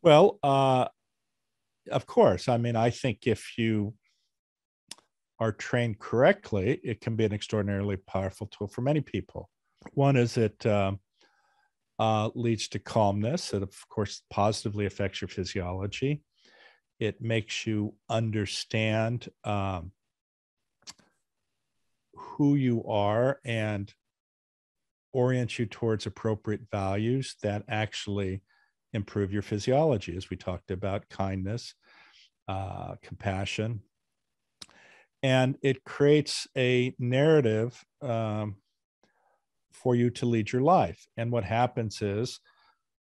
Well, uh, of course. I mean, I think if you are trained correctly, it can be an extraordinarily powerful tool for many people. One is it um, uh, leads to calmness. It, of course, positively affects your physiology. It makes you understand um, who you are and orient you towards appropriate values that actually improve your physiology, as we talked about kindness, uh, compassion. And it creates a narrative um, for you to lead your life. And what happens is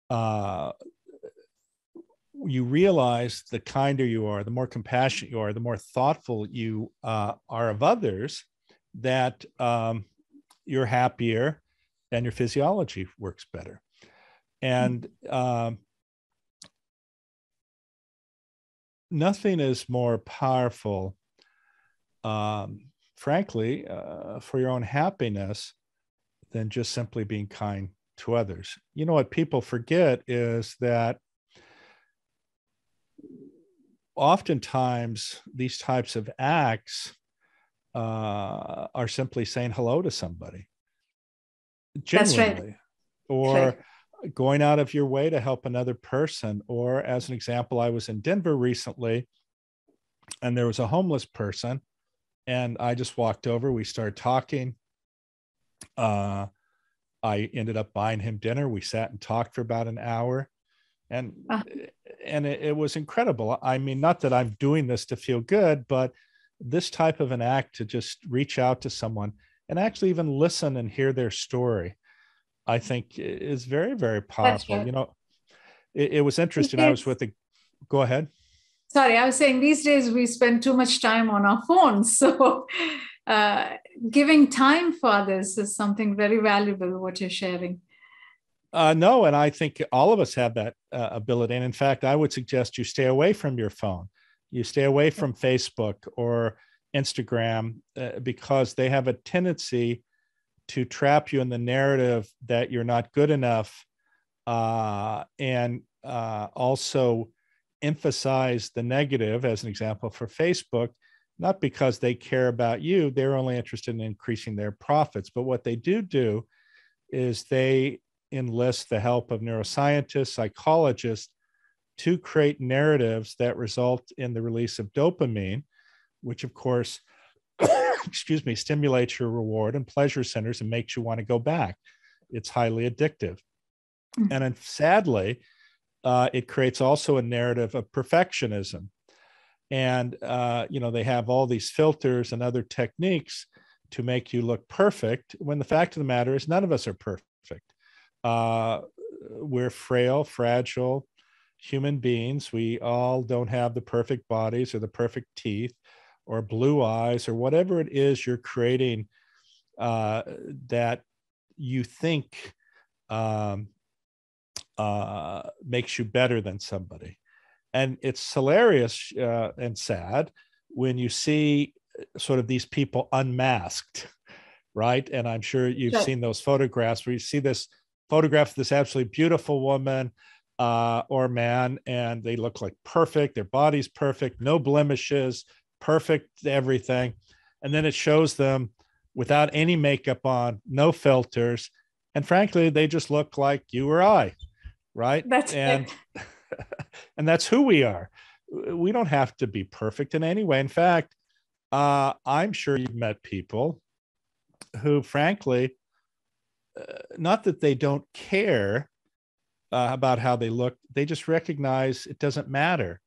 uh, you realize the kinder you are, the more compassionate you are, the more thoughtful you uh, are of others, that um, you're happier and your physiology works better. And um, nothing is more powerful, um, frankly, uh, for your own happiness than just simply being kind to others. You know what people forget is that oftentimes these types of acts uh, are simply saying hello to somebody. Genuinely. Right. Or right. going out of your way to help another person. Or, as an example, I was in Denver recently and there was a homeless person. And I just walked over, we started talking uh, I ended up buying him dinner. We sat and talked for about an hour, and uh. and it, it was incredible. I mean, not that I'm doing this to feel good, but this type of an act to just reach out to someone and actually even listen and hear their story, I think is very very powerful. You know, it, it was interesting. I was with the. Go ahead. Sorry, I was saying these days we spend too much time on our phones, so uh, giving time for others is something very valuable what you're sharing. Uh, no and i think all of us have that uh, ability. And in fact i would suggest you stay away from your phone. You stay away from facebook or instagram uh, because they have a tendency to trap you in the narrative that you're not good enough uh, and uh, also emphasize the negative as an example for facebook not because they care about you, they're only interested in increasing their profits. But what they do do is they enlist the help of neuroscientists, psychologists to create narratives that result in the release of dopamine, which, of course, excuse me, stimulates your reward and pleasure centers and makes you want to go back. It's highly addictive. Mm-hmm. And sadly, uh, it creates also a narrative of perfectionism and uh, you know they have all these filters and other techniques to make you look perfect when the fact of the matter is none of us are perfect uh, we're frail, fragile human beings. We all don't have the perfect bodies or the perfect teeth or blue eyes or whatever it is you're creating uh, that you think um, uh, makes you better than somebody. And it's hilarious uh, and sad when you see uh, sort of these people unmasked, right? And I'm sure you've sure. seen those photographs where you see this photograph of this absolutely beautiful woman uh, or man, and they look like perfect. Their body's perfect, no blemishes, perfect everything. And then it shows them without any makeup on, no filters. And frankly, they just look like you or I, right? That's and and that's who we are. We don't have to be perfect in any way. In fact, uh, I'm sure you've met people who, frankly, uh, not that they don't care uh, about how they look, they just recognize it doesn't matter.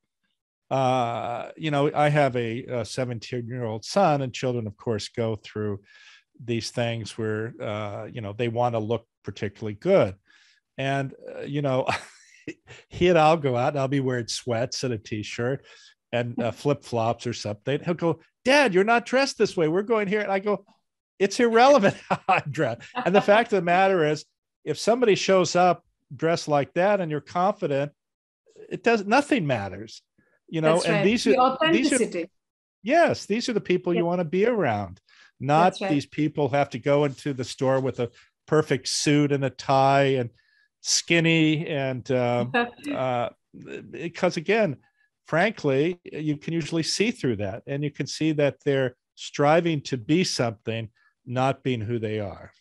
Uh, you know, I have a 17 year old son, and children, of course, go through these things where, uh, you know, they want to look particularly good. And, uh, you know, he and I'll go out and I'll be wearing sweats and a t shirt and uh, flip flops or something. He'll go, Dad, you're not dressed this way. We're going here. And I go, It's irrelevant how I'm dressed. And the fact of the matter is, if somebody shows up dressed like that and you're confident, it does nothing matters. You know, That's and right. these the are these are yes, these are the people yeah. you want to be around, not right. these people have to go into the store with a perfect suit and a tie and skinny and uh, uh, because again frankly you can usually see through that and you can see that they're striving to be something not being who they are.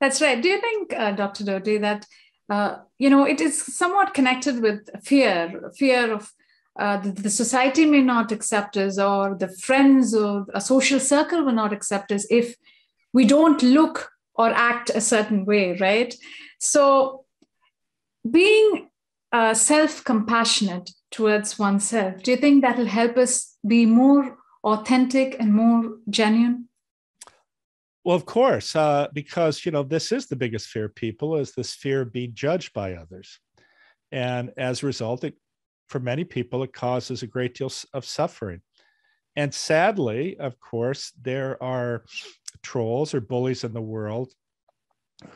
That's right. Do you think uh, dr doty that uh, you know it is somewhat connected with fear fear of uh, the, the, society may not accept us or the friends or a social circle will not accept us if we don't look or act a certain way right so being uh, self-compassionate towards oneself do you think that will help us be more authentic and more genuine well of course uh, because you know this is the biggest fear of people is this fear of being judged by others and as a result it for many people, it causes a great deal of suffering. And sadly, of course, there are trolls or bullies in the world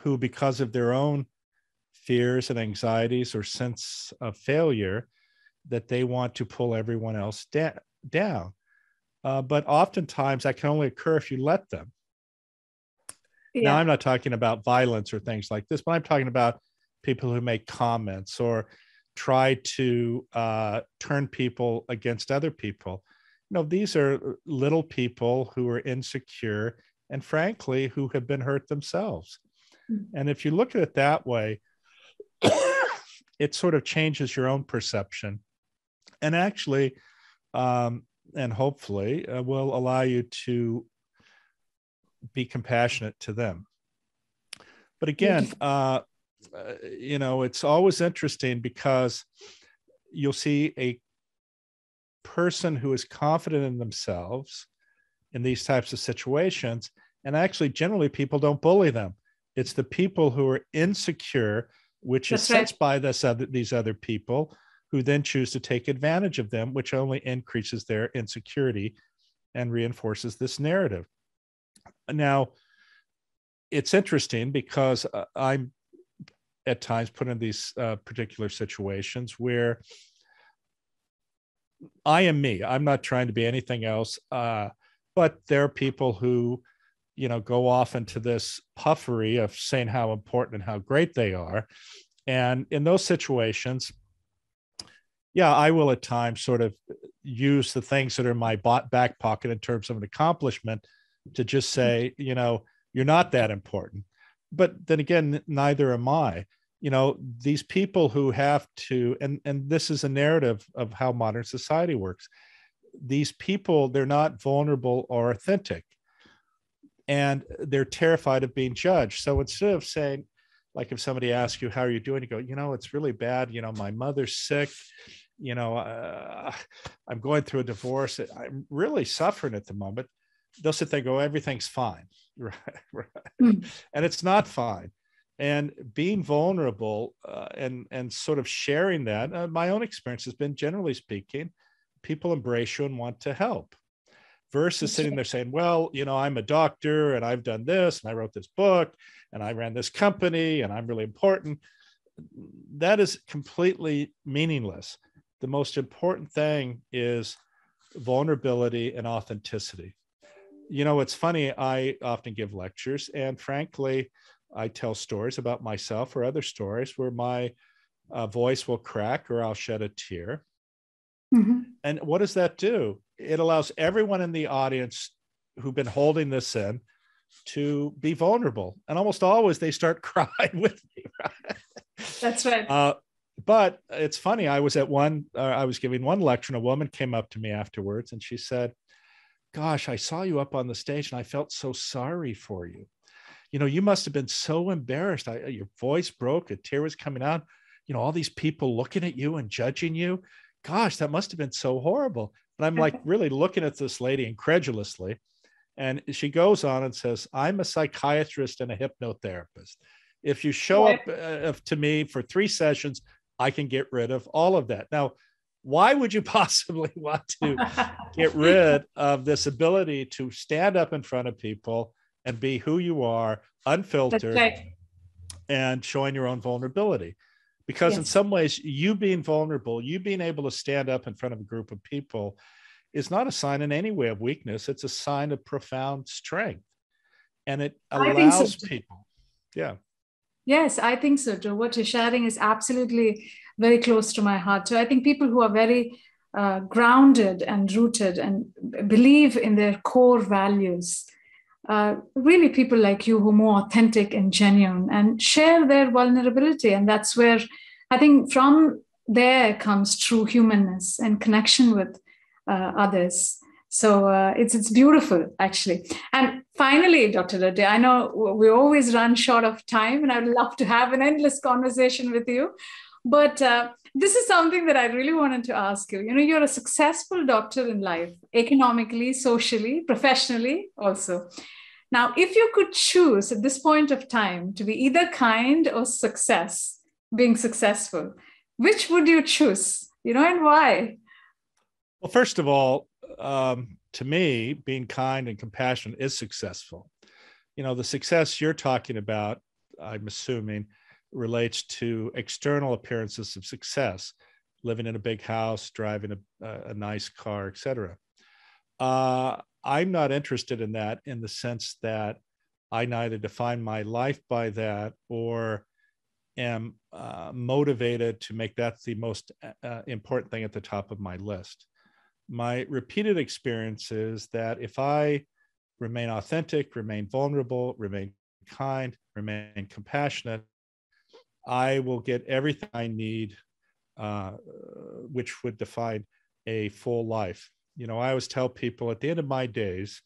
who, because of their own fears and anxieties or sense of failure, that they want to pull everyone else da- down. Uh, but oftentimes that can only occur if you let them. Yeah. Now, I'm not talking about violence or things like this, but I'm talking about people who make comments or try to uh, turn people against other people. You know, these are little people who are insecure and, frankly, who have been hurt themselves. Mm-hmm. And if you look at it that way, it sort of changes your own perception and actually, um, and hopefully, uh, will allow you to be compassionate to them. But again, uh, uh, you know, it's always interesting because you'll see a person who is confident in themselves in these types of situations. And actually, generally, people don't bully them. It's the people who are insecure, which That's is right. sensed by this other, these other people, who then choose to take advantage of them, which only increases their insecurity and reinforces this narrative. Now, it's interesting because uh, I'm at times put in these uh, particular situations where I am me. I'm not trying to be anything else. Uh, but there are people who, you know, go off into this puffery of saying how important and how great they are. And in those situations, yeah, I will at times sort of use the things that are in my back pocket in terms of an accomplishment to just hmm. say, you know, you're not that important. But then again neither am i. You know these people who have to and and this is a narrative of how modern society works. These people they're not vulnerable or authentic and they're terrified of being judged. So instead of saying like if somebody asks you how are you doing? you go you know it's really bad. You know my mother's sick. You know uh, i'm going through a divorce. I'm really suffering at the moment. They'll sit there and go everything's fine. Right, right. Mm. and it's not fine. And being vulnerable uh, and and sort of sharing that uh, my own experience has been generally speaking people embrace you and want to help versus sitting there saying well you know i'm a doctor and i've done this and i wrote this book and i ran this company and i'm really important that is completely meaningless the most important thing is vulnerability and authenticity you know it's funny i often give lectures and frankly I tell stories about myself or other stories where my uh, voice will crack or I'll shed a tear. Mm-hmm. And what does that do? It allows everyone in the audience who've been holding this in to be vulnerable. And almost always they start crying with me. Right? That's right. Uh, but it's funny. I was at one, uh, I was giving one lecture, and a woman came up to me afterwards and she said, Gosh, I saw you up on the stage and I felt so sorry for you you know, you must have been so embarrassed. I, your voice broke, a tear was coming out. You know, all these people looking at you and judging you. Gosh, that must have been so horrible. And I'm like really looking at this lady incredulously. And she goes on and says, I'm a psychiatrist and a hypnotherapist. If you show up uh, to me for three sessions, I can get rid of all of that. Now, why would you possibly want to get rid of this ability to stand up in front of people and be who you are, unfiltered, right. and showing your own vulnerability. Because yes. in some ways, you being vulnerable, you being able to stand up in front of a group of people is not a sign in any way of weakness. It's a sign of profound strength. And it allows so. people. Yeah. Yes, I think so, Joe. What you're sharing is absolutely very close to my heart. So I think people who are very uh, grounded and rooted and believe in their core values uh, really people like you who are more authentic and genuine and share their vulnerability. And that's where I think from there comes true humanness and connection with uh, others. So uh, it's it's beautiful actually. And finally, Dr. Reddy, I know we always run short of time, and I'd love to have an endless conversation with you. But uh, this is something that I really wanted to ask you. You know, you're a successful doctor in life, economically, socially, professionally, also. Now, if you could choose at this point of time to be either kind or success, being successful, which would you choose? You know, and why? Well, first of all, um, to me, being kind and compassionate is successful. You know, the success you're talking about, I'm assuming, relates to external appearances of success, living in a big house, driving a, a nice car, etc. Uh, I'm not interested in that in the sense that I neither define my life by that or am uh, motivated to make that the most uh, important thing at the top of my list. My repeated experience is that if I remain authentic, remain vulnerable, remain kind, remain compassionate, I will get everything I need, uh, which would define a full life you know, I always tell people at the end of my days,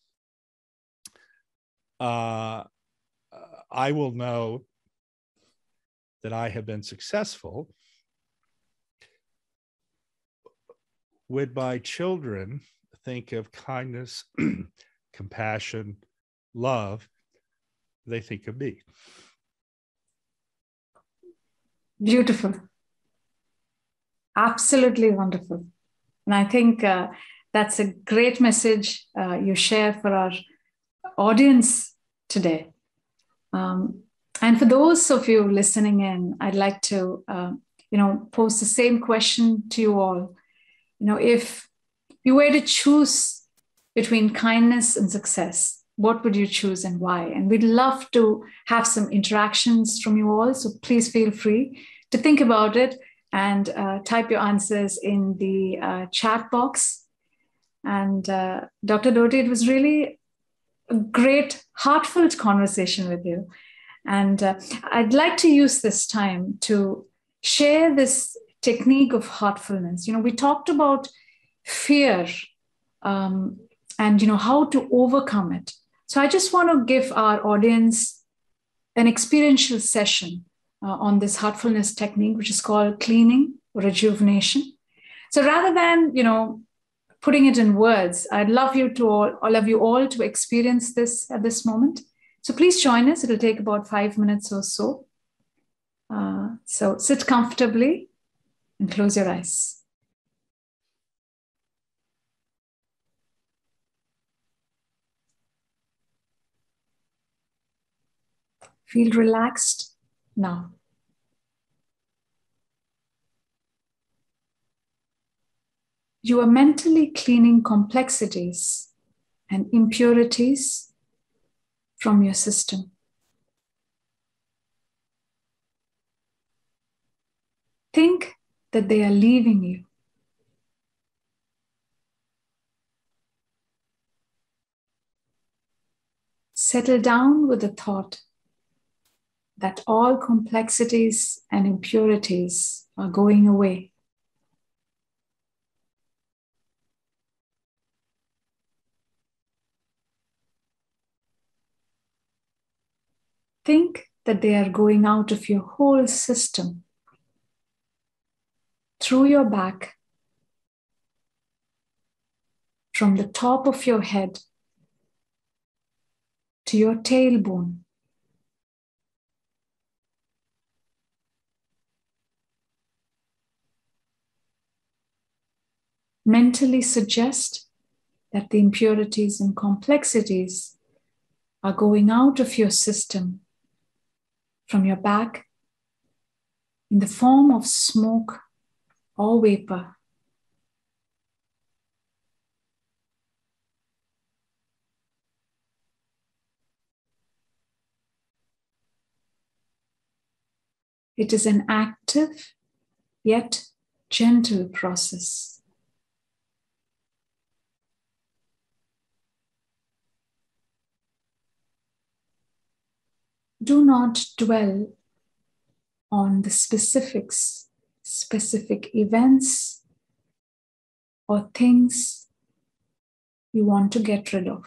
uh, I will know that I have been successful when my children think of kindness, compassion, love, they think of me. Beautiful. Absolutely wonderful. And I think uh, that's a great message uh, you share for our audience today. Um, and for those of you listening in, I'd like to, uh, you know, pose the same question to you all. You know, if you were to choose between kindness and success, what would you choose and why? And we'd love to have some interactions from you all. So please feel free to think about it and uh, type your answers in the uh, chat box and uh, Dr. Doty, it was really a great, heartfelt conversation with you. And uh, I'd like to use this time to share this technique of heartfulness. You know, we talked about fear um, and, you know, how to overcome it. So I just want to give our audience an experiential session uh, on this heartfulness technique, which is called cleaning or rejuvenation. So rather than, you know, putting it in words. I'd love you to all, all of you all to experience this at this moment. So please join us. It'll take about five minutes or so. Uh, so sit comfortably and close your eyes. Feel relaxed now. You are mentally cleaning complexities and impurities from your system. Think that they are leaving you. Settle down with the thought that all complexities and impurities are going away. Think that they are going out of your whole system, through your back, from the top of your head to your tailbone. Mentally suggest that the impurities and complexities are going out of your system from your back in the form of smoke or vapor. It is an active yet gentle process. Do not dwell on the specifics, specific events or things you want to get rid of.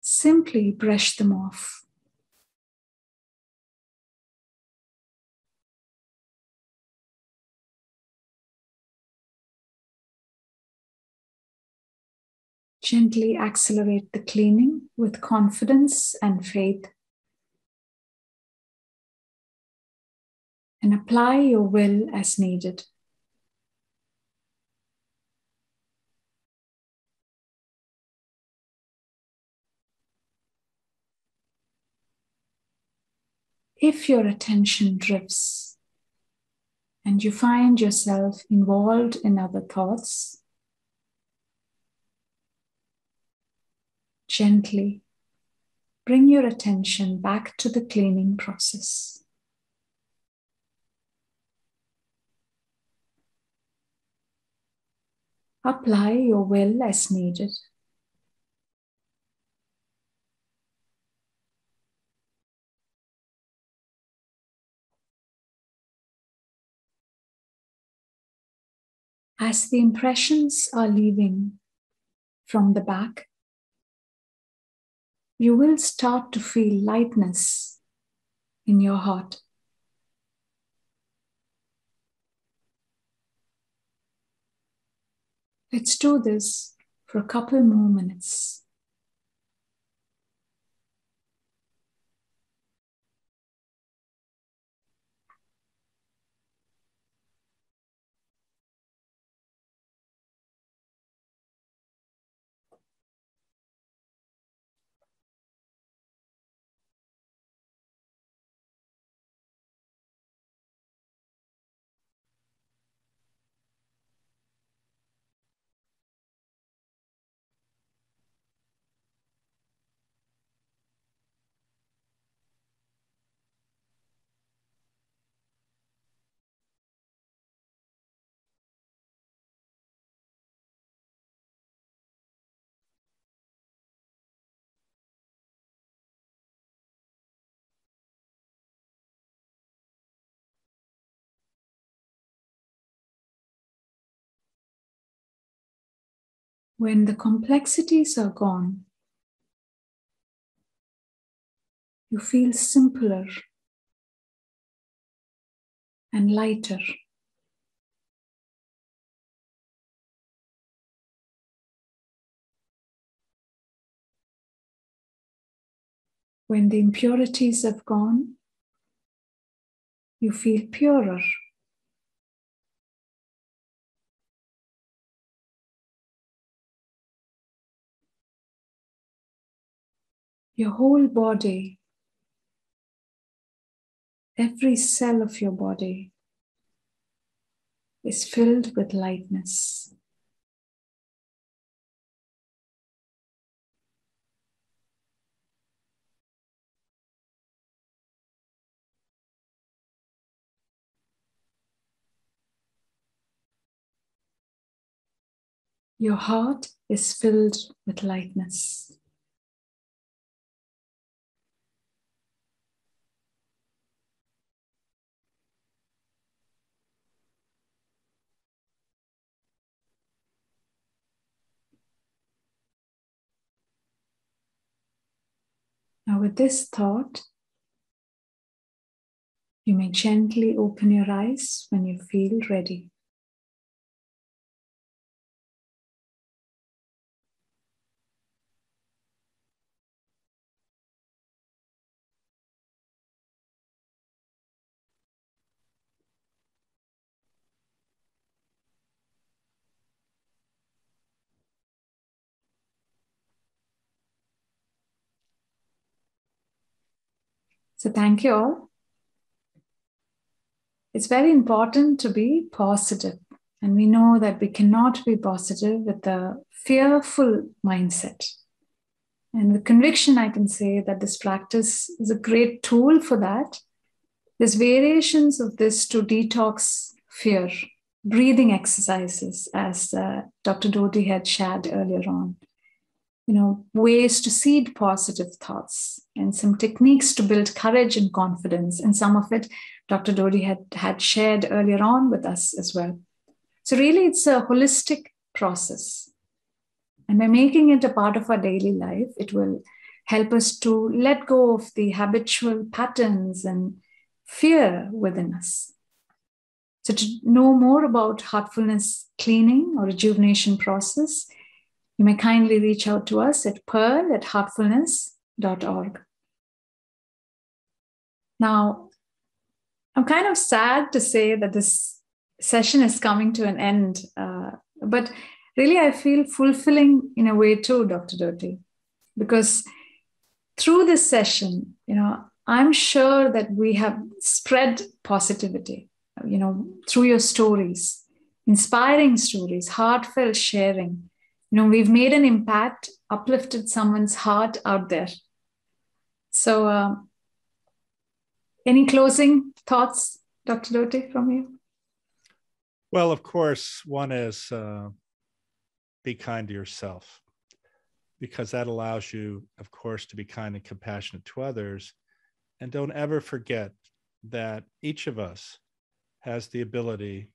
Simply brush them off. Gently accelerate the cleaning with confidence and faith. And apply your will as needed. If your attention drifts and you find yourself involved in other thoughts, gently bring your attention back to the cleaning process. Apply your will as needed. As the impressions are leaving from the back, you will start to feel lightness in your heart. Let's do this for a couple more minutes. when the complexities are gone, you feel simpler and lighter. When the impurities have gone, you feel purer. Your whole body, every cell of your body is filled with lightness. Your heart is filled with lightness. Now, with this thought, you may gently open your eyes when you feel ready. So, thank you all. It's very important to be positive, and we know that we cannot be positive with a fearful mindset. And with conviction, I can say that this practice is a great tool for that. There's variations of this to detox fear, breathing exercises, as uh, Dr. Doty had shared earlier on you know ways to seed positive thoughts and some techniques to build courage and confidence. And some of it dr Doty had had shared earlier on with us as well. So really it's a holistic process. And by making it a part of our daily life it will help us to let go of the habitual patterns and fear within us. So to know more about heartfulness cleaning or rejuvenation process you may kindly reach out to us at pearl at heartfulness.org. Now, I'm kind of sad to say that this session is coming to an end, uh, but really I feel fulfilling in a way too, Dr. Doty, because through this session, you know, I'm sure that we have spread positivity, you know, through your stories, inspiring stories, heartfelt sharing you know we've made an impact uplifted someone's heart out there. So uh, any closing thoughts dr Doty, from you? Well of course one is uh, be kind to yourself because that allows you of course to be kind and compassionate to others. And don't ever forget that each of us has the ability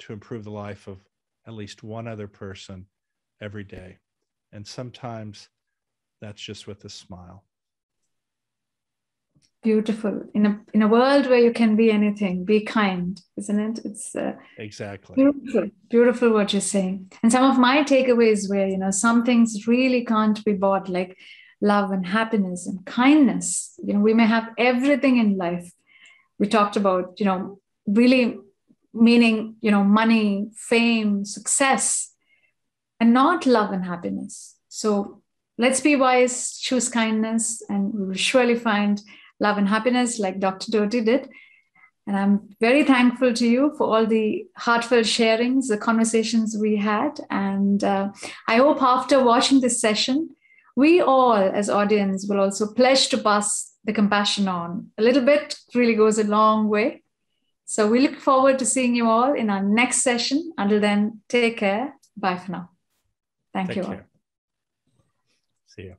to improve the life of at least one other person every day. And sometimes that's just with a smile. Beautiful. In a in a world where you can be anything, be kind, isn't it? It's uh, exactly beautiful. Beautiful what you're saying. And some of my takeaways were, you know, some things really can't be bought, like love and happiness and kindness. You know, we may have everything in life. We talked about, you know, really meaning, you know, money, fame, success, and not love and happiness. So let's be wise, choose kindness, and we will surely find love and happiness like Dr. Doty did. And I'm very thankful to you for all the heartfelt sharings, the conversations we had. And uh, I hope after watching this session, we all as audience will also pledge to pass the compassion on. A little bit really goes a long way. So we look forward to seeing you all in our next session. Until then, take care. Bye for now. Thank Take you. Care. See you.